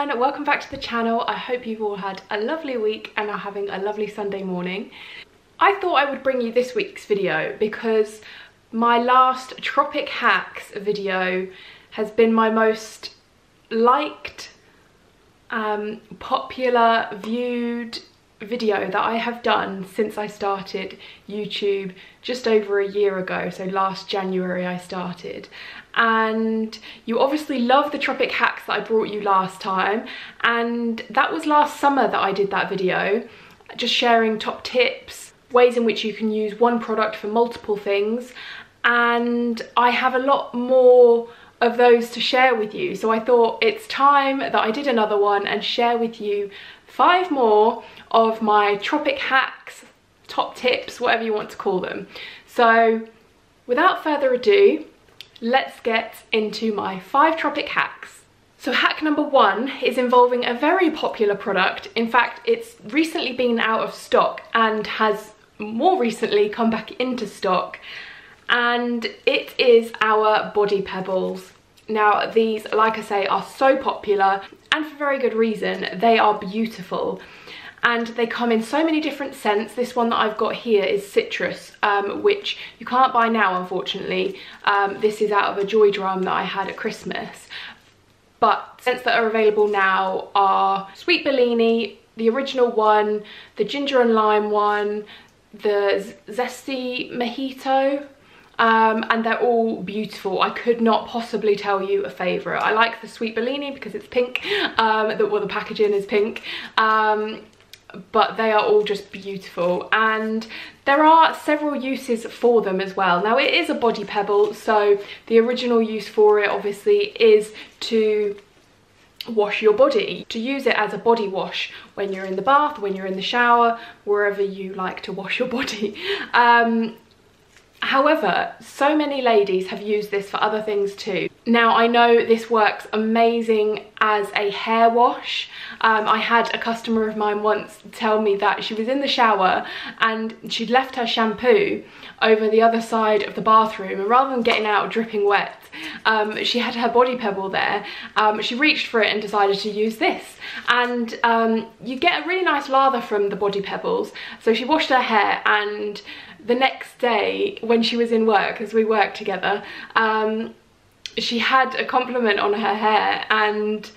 everyone, welcome back to the channel. I hope you've all had a lovely week and are having a lovely Sunday morning. I thought I would bring you this week's video because my last Tropic Hacks video has been my most liked, um, popular, viewed video that I have done since I started YouTube just over a year ago so last January I started. And you obviously love the tropic hacks that I brought you last time and that was last summer that I did that video just sharing top tips ways in which you can use one product for multiple things and I have a lot more of those to share with you. So I thought it's time that I did another one and share with you five more of my tropic hacks, top tips, whatever you want to call them. So without further ado, let's get into my five tropic hacks. So hack number one is involving a very popular product. In fact, it's recently been out of stock and has more recently come back into stock. And it is our Body Pebbles. Now these, like I say, are so popular and for very good reason. They are beautiful and they come in so many different scents. This one that I've got here is citrus, um, which you can't buy now, unfortunately. Um, this is out of a joy drum that I had at Christmas. But scents that are available now are Sweet Bellini, the original one, the ginger and lime one, the zesty mojito, um, and they're all beautiful. I could not possibly tell you a favourite. I like the Sweet Bellini because it's pink, um, the, well the packaging is pink, um, but they are all just beautiful. And there are several uses for them as well. Now it is a body pebble so the original use for it obviously is to wash your body. To use it as a body wash when you're in the bath when you're in the shower wherever you like to wash your body. Um, However, so many ladies have used this for other things too. Now I know this works amazing as a hair wash. Um, I had a customer of mine once tell me that she was in the shower and she'd left her shampoo over the other side of the bathroom and rather than getting out dripping wet, um, she had her body pebble there. Um, she reached for it and decided to use this. And um, you get a really nice lather from the body pebbles. So she washed her hair and the next day when she was in work, as we worked together, um, she had a compliment on her hair and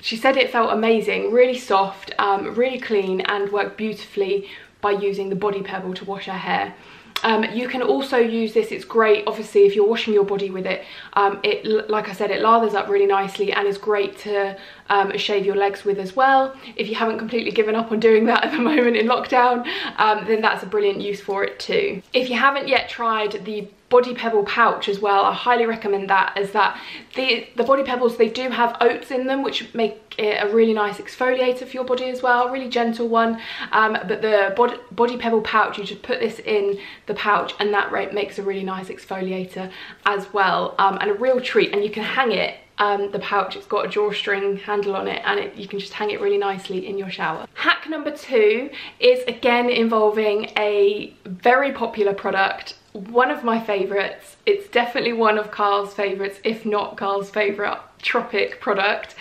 she said it felt amazing, really soft, um, really clean and worked beautifully by using the body pebble to wash her hair. Um, you can also use this, it's great obviously if you're washing your body with it, um, it like I said it lathers up really nicely and is great to um, shave your legs with as well. If you haven't completely given up on doing that at the moment in lockdown um, then that's a brilliant use for it too. If you haven't yet tried the body pebble pouch as well i highly recommend that as that the the body pebbles they do have oats in them which make it a really nice exfoliator for your body as well really gentle one um, but the body, body pebble pouch you just put this in the pouch and that makes a really nice exfoliator as well um, and a real treat and you can hang it um, the pouch. It's got a drawstring handle on it and it, you can just hang it really nicely in your shower. Hack number two is again involving a very popular product one of my favourites. It's definitely one of Carl's favourites, if not Carl's favourite tropic product.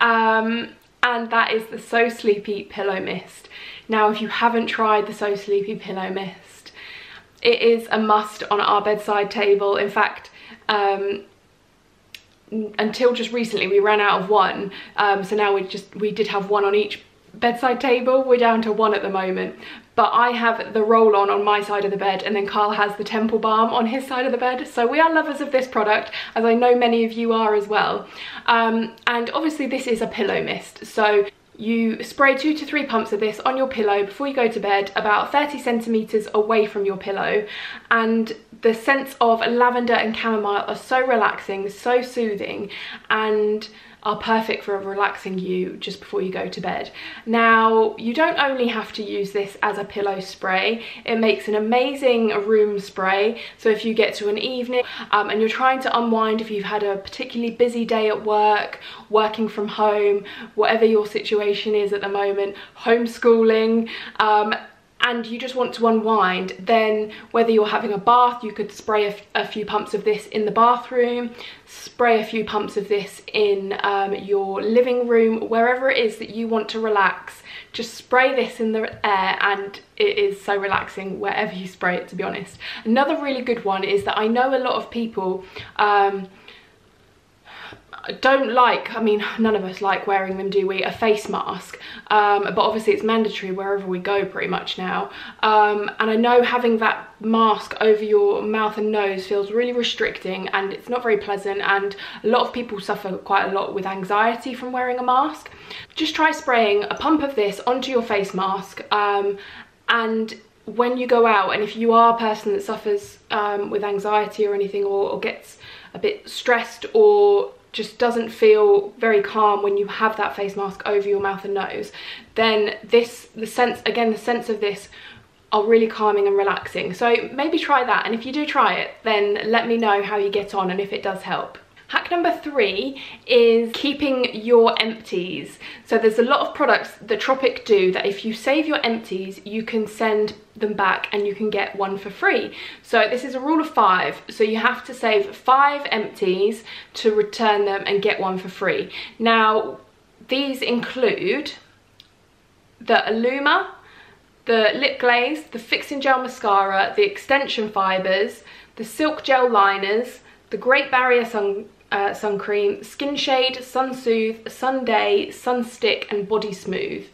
Um, and that is the So Sleepy Pillow Mist. Now, if you haven't tried the So Sleepy Pillow Mist, it is a must on our bedside table. In fact, um, until just recently we ran out of one um, so now we just we did have one on each bedside table we're down to one at the moment but I have the roll-on on my side of the bed and then Carl has the Temple Balm on his side of the bed. So we are lovers of this product, as I know many of you are as well. Um, and obviously this is a pillow mist. So you spray two to three pumps of this on your pillow before you go to bed about 30 centimeters away from your pillow and the scents of lavender and chamomile are so relaxing so soothing and are perfect for relaxing you just before you go to bed. Now, you don't only have to use this as a pillow spray, it makes an amazing room spray. So if you get to an evening um, and you're trying to unwind if you've had a particularly busy day at work, working from home, whatever your situation is at the moment, homeschooling, um, and you just want to unwind, then whether you're having a bath, you could spray a, few pumps of this in the bathroom, spray a few pumps of this in um, your living room, wherever it is that you want to relax, just spray this in the air and it is so relaxing wherever you spray it to be honest. Another really good one is that I know a lot of people um, don't like, I mean, none of us like wearing them, do we, a face mask. Um, but obviously it's mandatory wherever we go pretty much now. Um, and I know having that mask over your mouth and nose feels really restricting and it's not very pleasant and a lot of people suffer quite a lot with anxiety from wearing a mask. Just try spraying a pump of this onto your face mask um, and when you go out and if you are a person that suffers um, with anxiety or anything or, or gets a bit stressed or just doesn't feel very calm when you have that face mask over your mouth and nose, then this, the scents, again, the scents of this are really calming and relaxing. So maybe try that. And if you do try it, then let me know how you get on and if it does help. Hack number three is keeping your empties. So there's a lot of products that Tropic do that if you save your empties, you can send them back and you can get one for free. So this is a rule of five. So you have to save five empties to return them and get one for free. Now, these include the Iluma, the lip glaze, the fixing gel mascara, the extension fibres, the silk gel liners, the Great Barrier Sun uh, sun cream, Skin Shade, Sun Soothe, Sun Day, Sun Stick and Body Smooth.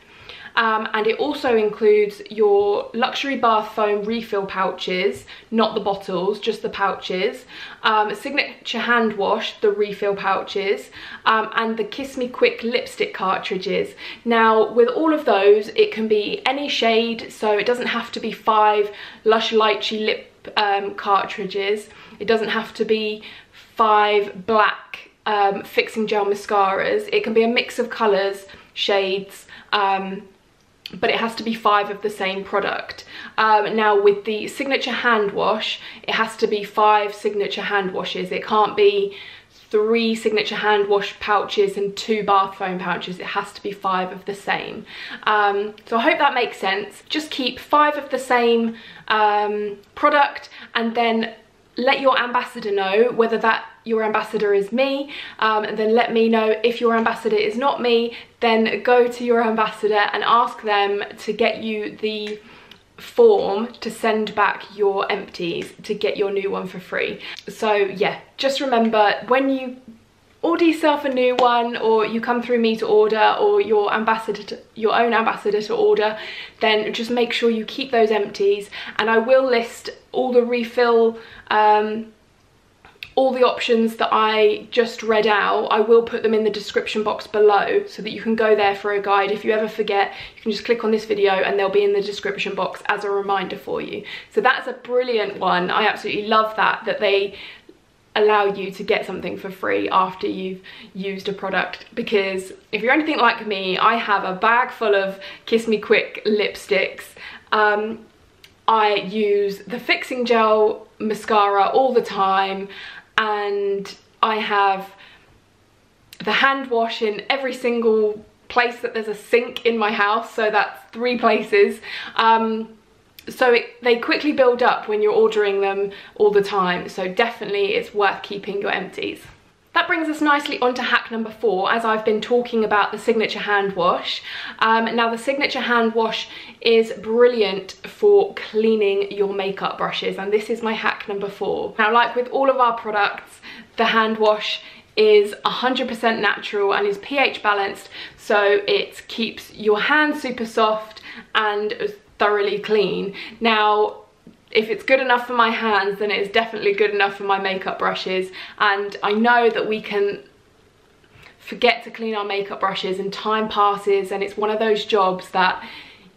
Um, and it also includes your luxury bath foam refill pouches, not the bottles, just the pouches, um, signature hand wash, the refill pouches, um, and the Kiss Me Quick lipstick cartridges. Now, with all of those, it can be any shade, so it doesn't have to be five Lush Lychee lip um, cartridges. It doesn't have to be five black um, fixing gel mascaras. It can be a mix of colours, shades, um, but it has to be five of the same product. Um, now with the signature hand wash, it has to be five signature hand washes. It can't be three signature hand wash pouches and two bath foam pouches. It has to be five of the same. Um, so I hope that makes sense. Just keep five of the same um, product and then let your ambassador know whether that your ambassador is me um, and then let me know if your ambassador is not me then go to your ambassador and ask them to get you the form to send back your empties to get your new one for free. So yeah just remember when you order yourself a new one or you come through me to order or your ambassador to, your own ambassador to order then just make sure you keep those empties and I will list all the refill um, all the options that I just read out, I will put them in the description box below so that you can go there for a guide. If you ever forget, you can just click on this video and they'll be in the description box as a reminder for you. So that's a brilliant one. I absolutely love that, that they allow you to get something for free after you've used a product. Because if you're anything like me I have a bag full of Kiss Me Quick lipsticks. Um, I use the fixing gel mascara all the time. And I have the hand wash in every single place that there's a sink in my house. So that's three places. Um, so it, they quickly build up when you're ordering them all the time so definitely it's worth keeping your empties that brings us nicely onto hack number four as I've been talking about the signature hand wash. Um, now the signature hand wash is brilliant for cleaning your makeup brushes and this is my hack number four. Now like with all of our products, the hand wash is 100% natural and is pH balanced so it keeps your hands super soft and thoroughly clean. Now if it's good enough for my hands, then it's definitely good enough for my makeup brushes. And I know that we can forget to clean our makeup brushes and time passes and it's one of those jobs that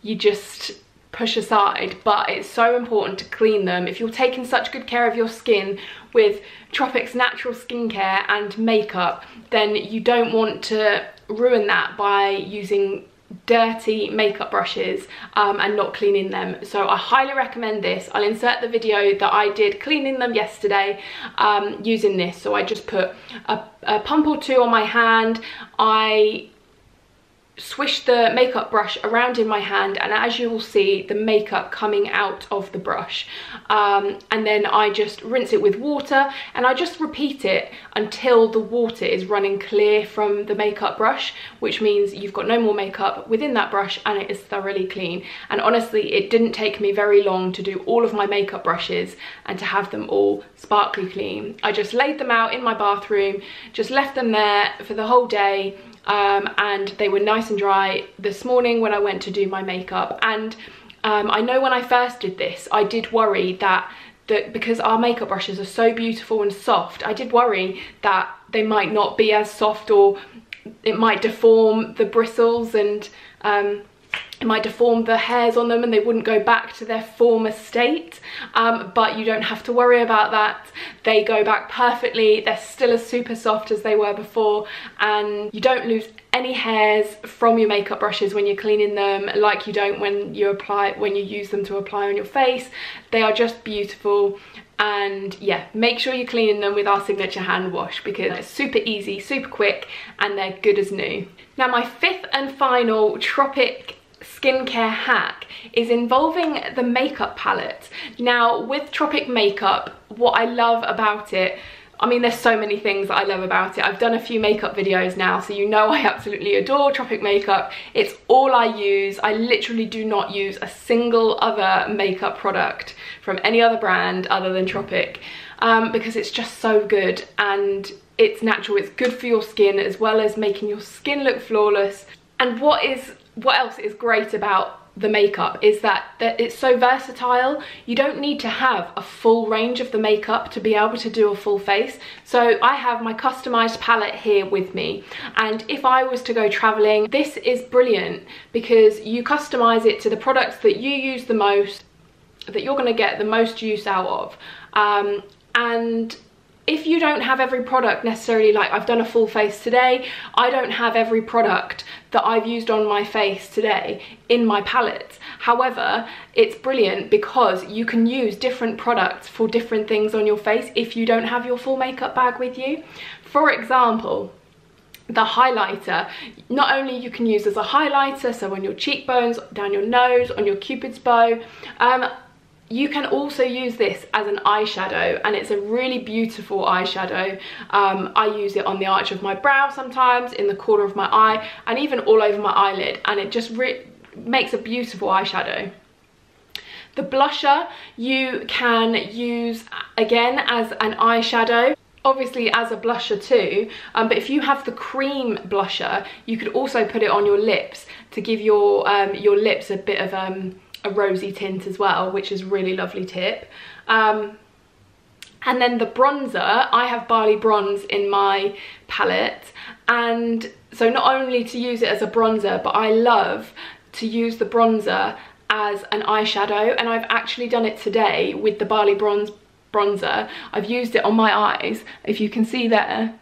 you just push aside but it's so important to clean them if you're taking such good care of your skin with Tropic's natural skincare and makeup then you don't want to ruin that by using dirty makeup brushes um, and not cleaning them. So I highly recommend this. I'll insert the video that I did cleaning them yesterday um, using this. So I just put a, a pump or two on my hand. I swish the makeup brush around in my hand and as you will see the makeup coming out of the brush um, and then I just rinse it with water and I just repeat it until the water is running clear from the makeup brush which means you've got no more makeup within that brush and it is thoroughly clean and honestly it didn't take me very long to do all of my makeup brushes and to have them all sparkly clean. I just laid them out in my bathroom just left them there for the whole day um, and they were nice and dry this morning when I went to do my makeup. And um, I know when I first did this I did worry that that because our makeup brushes are so beautiful and soft I did worry that they might not be as soft or it might deform the bristles and um, might deform the hairs on them and they wouldn't go back to their former state. Um, but you don't have to worry about that. They go back perfectly. They're still as super soft as they were before. And you don't lose any hairs from your makeup brushes when you're cleaning them like you don't when you apply when you use them to apply on your face. They are just beautiful. And yeah make sure you're cleaning them with our signature hand wash because it's super easy super quick and they're good as new. Now my fifth and final tropic skincare hack is involving the makeup palette. Now with Tropic Makeup, what I love about it I mean, there's so many things that I love about it. I've done a few makeup videos now, so you know I absolutely adore Tropic Makeup. It's all I use. I literally do not use a single other makeup product from any other brand other than Tropic um, because it's just so good and it's natural. It's good for your skin as well as making your skin look flawless. And what is what else is great about the makeup is that, it's so versatile. You don't need to have a full range of the makeup to be able to do a full face. So I have my customized palette here with me. And if I was to go traveling this is brilliant because you customize it to the products that you use the most that you're going to get the most use out of. Um, and if you don't have every product necessarily like I've done a full face today I don't have every product that I've used on my face today in my palette. However it's brilliant because you can use different products for different things on your face if you don't have your full makeup bag with you. For example the highlighter. Not only you can use as a highlighter so on your cheekbones down your nose on your cupid's bow um, you can also use this as an eyeshadow and it's a really beautiful eyeshadow. Um, I use it on the arch of my brow sometimes, in the corner of my eye and even all over my eyelid and it just makes a beautiful eyeshadow. The blusher you can use again as an eyeshadow obviously as a blusher too um, but if you have the cream blusher you could also put it on your lips to give your um, your lips a bit of um, a rosy tint as well, which is really lovely tip. Um, and then the bronzer, I have Barley Bronze in my palette. And so not only to use it as a bronzer, but I love to use the bronzer as an eyeshadow. And I've actually done it today with the Barley Bronze bronzer. I've used it on my eyes, if you can see there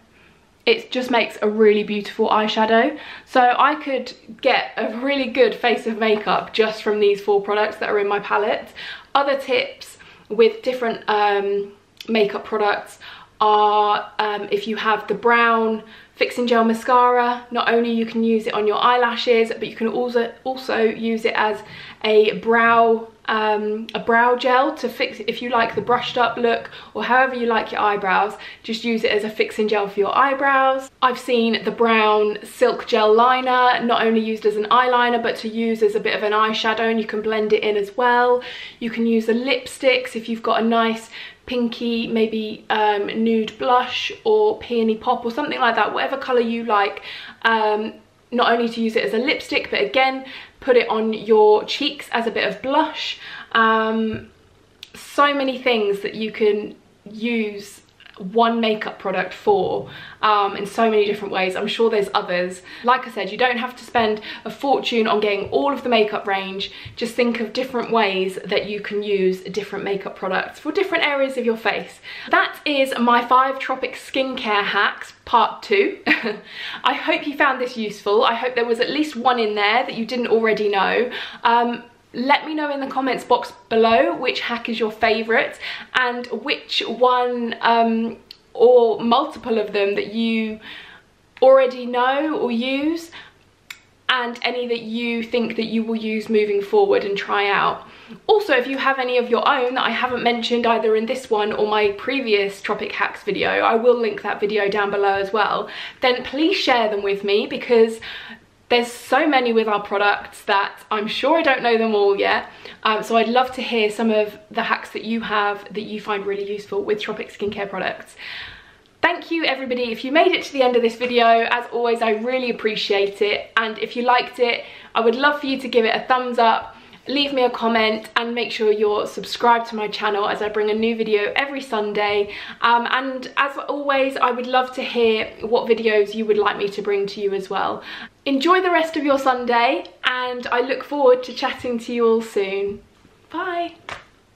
it just makes a really beautiful eyeshadow. So I could get a really good face of makeup just from these four products that are in my palette. Other tips with different um, makeup products are um, if you have the brown fixing gel mascara not only you can use it on your eyelashes but you can also also use it as a brow um, a brow gel to fix if you like the brushed up look or however you like your eyebrows just use it as a fixing gel for your eyebrows. I've seen the brown silk gel liner not only used as an eyeliner but to use as a bit of an eyeshadow and you can blend it in as well. You can use the lipsticks if you've got a nice pinky maybe um, nude blush or peony pop or something like that whatever colour you like. Um, not only to use it as a lipstick but again put it on your cheeks as a bit of blush. Um, so many things that you can use one makeup product for um, in so many different ways. I'm sure there's others. Like I said, you don't have to spend a fortune on getting all of the makeup range. Just think of different ways that you can use different makeup products for different areas of your face. That is my five Tropic skincare hacks part two. I hope you found this useful. I hope there was at least one in there that you didn't already know. Um, let me know in the comments box below which hack is your favourite and which one um, or multiple of them that you already know or use and any that you think that you will use moving forward and try out. Also, if you have any of your own that I haven't mentioned either in this one or my previous Tropic Hacks video, I will link that video down below as well, then please share them with me because there's so many with our products that I'm sure I don't know them all yet. Um, so I'd love to hear some of the hacks that you have that you find really useful with Tropic skincare products. Thank you everybody if you made it to the end of this video. As always, I really appreciate it. And if you liked it, I would love for you to give it a thumbs up, leave me a comment and make sure you're subscribed to my channel as I bring a new video every Sunday. Um, and as always, I would love to hear what videos you would like me to bring to you as well. Enjoy the rest of your Sunday and I look forward to chatting to you all soon. Bye.